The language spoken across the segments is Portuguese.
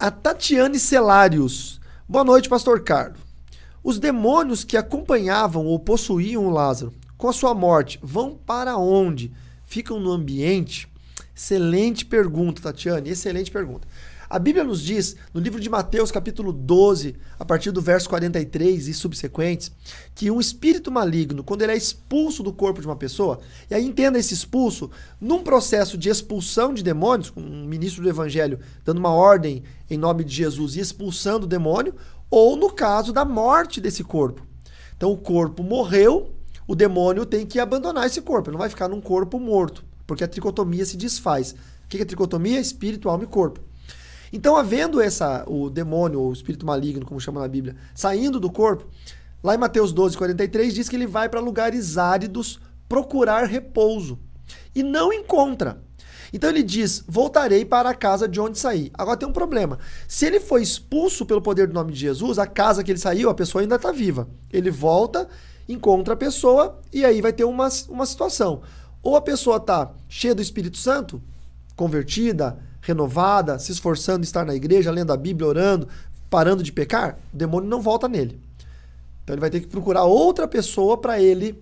A Tatiane Celários. Boa noite, pastor Carlos. Os demônios que acompanhavam ou possuíam o Lázaro, com a sua morte, vão para onde? Ficam no ambiente? Excelente pergunta, Tatiane, excelente pergunta. A Bíblia nos diz, no livro de Mateus, capítulo 12, a partir do verso 43 e subsequentes, que um espírito maligno, quando ele é expulso do corpo de uma pessoa, e aí entenda esse expulso, num processo de expulsão de demônios, um ministro do evangelho dando uma ordem em nome de Jesus e expulsando o demônio, ou no caso da morte desse corpo. Então o corpo morreu, o demônio tem que abandonar esse corpo, ele não vai ficar num corpo morto, porque a tricotomia se desfaz. O que é tricotomia? Espírito, alma e corpo. Então, havendo essa, o demônio, ou o espírito maligno, como chama na Bíblia, saindo do corpo, lá em Mateus 12, 43, diz que ele vai para lugares áridos procurar repouso. E não encontra. Então ele diz: Voltarei para a casa de onde saí. Agora tem um problema. Se ele foi expulso pelo poder do nome de Jesus, a casa que ele saiu, a pessoa ainda está viva. Ele volta, encontra a pessoa e aí vai ter uma, uma situação. Ou a pessoa está cheia do Espírito Santo, convertida, renovada, se esforçando em estar na igreja, lendo a Bíblia, orando, parando de pecar, o demônio não volta nele. Então ele vai ter que procurar outra pessoa para ele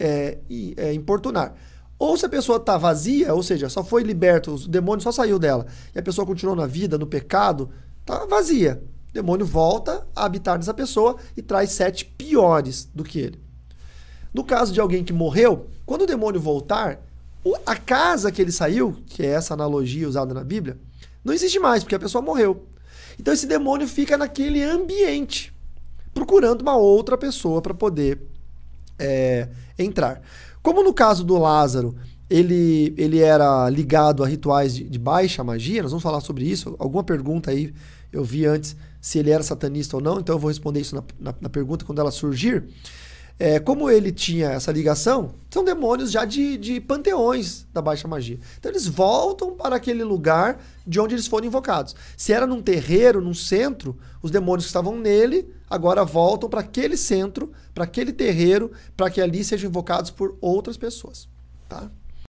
é, é, importunar. Ou se a pessoa está vazia, ou seja, só foi liberto, o demônio só saiu dela, e a pessoa continuou na vida, no pecado, está vazia. O demônio volta a habitar nessa pessoa e traz sete piores do que ele. No caso de alguém que morreu, quando o demônio voltar, a casa que ele saiu, que é essa analogia usada na Bíblia, não existe mais, porque a pessoa morreu. Então esse demônio fica naquele ambiente, procurando uma outra pessoa para poder é, entrar. Como no caso do Lázaro, ele, ele era ligado a rituais de, de, baixa magia, nós vamos falar sobre isso. Alguma pergunta aí eu vi antes se ele era satanista ou não, então eu vou responder isso na, na, na pergunta quando ela surgir. É, como ele tinha essa ligação, são demônios já de, de panteões da baixa magia. Então eles voltam para aquele lugar de onde eles foram invocados. Se era num terreiro, num centro, os demônios que estavam nele agora voltam para aquele centro, para aquele terreiro, para que ali sejam invocados por outras pessoas. Tá?